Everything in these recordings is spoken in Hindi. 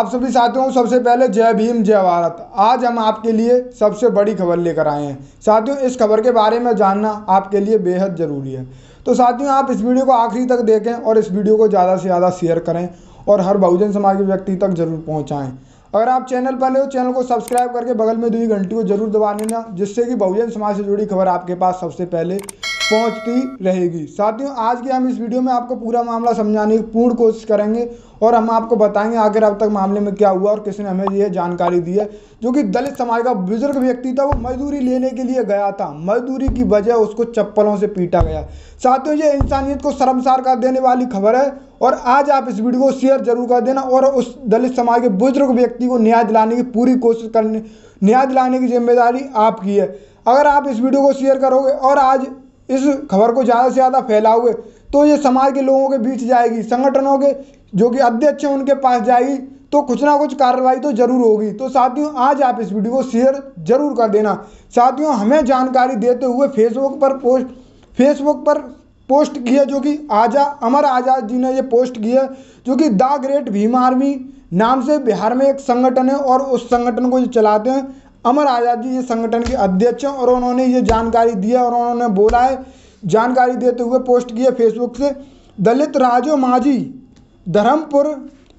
आप सभी साथियों, सबसे पहले जय भीम, जय भारत। आज हम आपके लिए सबसे बड़ी खबर लेकर आए हैं। साथियों, इस खबर के बारे में जानना आपके लिए बेहद ज़रूरी है। तो साथियों, आप इस वीडियो को आखिरी तक देखें और इस वीडियो को ज़्यादा से ज़्यादा शेयर करें और हर बहुजन समाज के व्यक्ति तक ज़रूर पहुँचाएँ। अगर आप चैनल पर हो, चैनल को सब्सक्राइब करके बगल में दुई घंटी को ज़रूर दबा लेना, जिससे कि बहुजन समाज से जुड़ी खबर आपके पास सबसे पहले पहुँचती रहेगी। साथियों, आज के हम इस वीडियो में आपको पूरा मामला समझाने की पूर्ण कोशिश करेंगे और हम आपको बताएँगे आखिर अब तक मामले में क्या हुआ और किसने हमें यह जानकारी दी है। जो कि दलित समाज का बुज़ुर्ग व्यक्ति था, वो मजदूरी लेने के लिए गया था। मजदूरी की वजह उसको चप्पलों से पीटा गया। साथियों ये इंसानियत को शर्मसार कर देने वाली खबर है और आज आप इस वीडियो को शेयर ज़रूर कर देना और उस दलित समाज के बुज़ुर्ग व्यक्ति को न्याय दिलाने की पूरी कोशिश करने, न्याय दिलाने की ज़िम्मेदारी आपकी है। अगर आप इस वीडियो को शेयर करोगे और आज इस खबर को ज़्यादा से ज़्यादा फैलाओगे तो ये समाज के लोगों के बीच जाएगी, संगठनों के, जो कि अध्यक्ष हैं, उनके पास जाएगी तो कुछ ना कुछ कार्रवाई तो ज़रूर होगी। तो साथियों, आज आप इस वीडियो को शेयर ज़रूर कर देना। साथियों, हमें जानकारी देते हुए फेसबुक पर पोस्ट फेसबुक पर पोस्ट किया जो कि आजा, अमर आज़ाद जी ने ये पोस्ट किया जो कि द ग्रेट भीम आर्मी नाम से बिहार में एक संगठन है, और उस संगठन को जो चलाते हैं अमर आज़ाद जी, ये संगठन के अध्यक्ष हैं और उन्होंने ये जानकारी दी है और उन्होंने बोला है, जानकारी देते हुए पोस्ट की है फेसबुक से, दलित राजो माझी, धर्मपुर,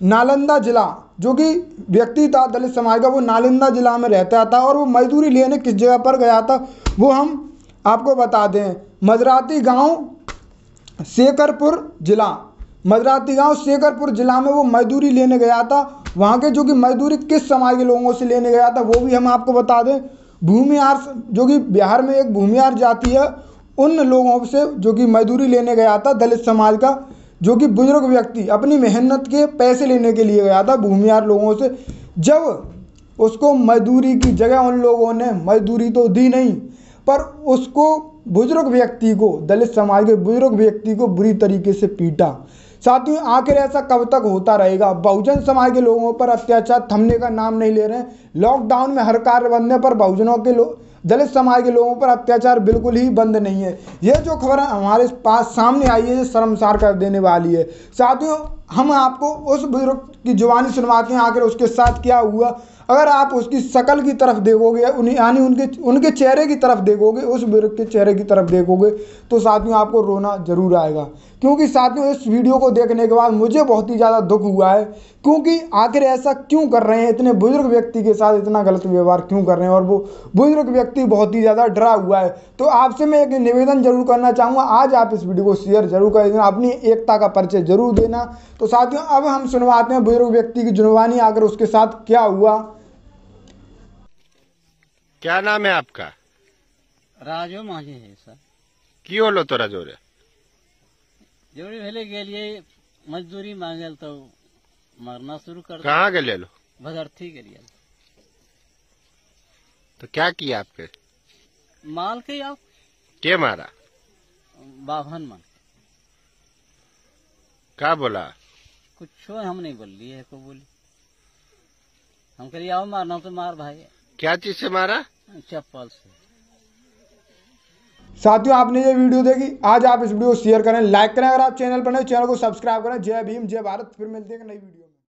नालंदा जिला, जो कि व्यक्ति था दलित समाज का, वो नालंदा जिला में रहता था और वो मजदूरी लेने किस जगह पर गया था, वो हम आपको बता दें। मजराती गाँव, शेखरपुर जिला। मजराती गाँव शेखरपुर जिला में वो मजदूरी लेने गया था। वहाँ के जो कि मजदूरी किस समाज के लोगों से लेने गया था, वो भी हम आपको बता दें। भूमियार जो कि बिहार में एक भूमियार जाति है, उन लोगों से जो कि मजदूरी लेने गया था दलित समाज का, जो कि बुज़ुर्ग व्यक्ति अपनी मेहनत के पैसे लेने के लिए गया था भूमियार लोगों से। जब उसको मजदूरी की जगह उन लोगों ने मजदूरी तो दी नहीं, पर उसको बुज़ुर्ग व्यक्ति को, दलित समाज के बुज़ुर्ग व्यक्ति को बुरी तरीके से पीटा। साथियों, आखिर ऐसा कब तक होता रहेगा? बहुजन समाज के लोगों पर अत्याचार थमने का नाम नहीं ले रहे हैं। लॉकडाउन में हर कार्य बनने पर बहुजनों के लोग दलित समाज के लोगों पर अत्याचार बिल्कुल ही बंद नहीं है। ये जो खबर हमारे पास सामने आई है, ये शर्मसार कर देने वाली है। साथियों, हम आपको उस बुज़ुर्ग की जुबानी सुनवाते हैं, आखिर उसके साथ क्या हुआ? अगर आप उसकी शकल की तरफ़ देखोगे यानी उनके उनके चेहरे की तरफ़ देखोगे, उस बुज़ुर्ग के चेहरे की तरफ़ देखोगे तो साथियों, आपको रोना ज़रूर आएगा। क्योंकि साथियों, इस वीडियो को देखने के बाद मुझे बहुत ही ज़्यादा दुख हुआ है, क्योंकि आखिर ऐसा क्यों कर रहे हैं? इतने बुज़ुर्ग व्यक्ति के साथ इतना गलत व्यवहार क्यों कर रहे हैं? और वो बुज़ुर्ग व्यक्ति बहुत ही ज़्यादा डरा हुआ है। तो आपसे मैं एक निवेदन ज़रूर करना चाहूँगा। आज आप इस वीडियो को शेयर ज़रूर कर देना अपनी एकता का परिचय ज़रूर देना। तो साथियों अब हम सुनवाते हैं बुज़ुर्ग व्यक्ति की जुनवानी आकर उसके साथ क्या हुआ? क्या नाम है आपका? राजो माझे है सर। की होलो तोरा जोरे? जोड़ी भेले गेलिए मजदूरी मांगल तो मरना शुरू कर कहाँ गए लो? भदर्थी गेलिए तो क्या किया आपके माल के आप? के मारा? बाभन मन क्या बोला? कुछ हम नहीं बोल लिए को बोली। हम कह आओ मारना तो मार भाई। क्या चीज़ से मारा? चप्पल से। साथियों आपने ये वीडियो देखी? आज आप इस वीडियो को शेयर करें लाइक करें। अगर आप चैनल पर नहीं चैनल को सब्सक्राइब करें। जय भीम जय भारत। फिर मिलते हैं नई वीडियो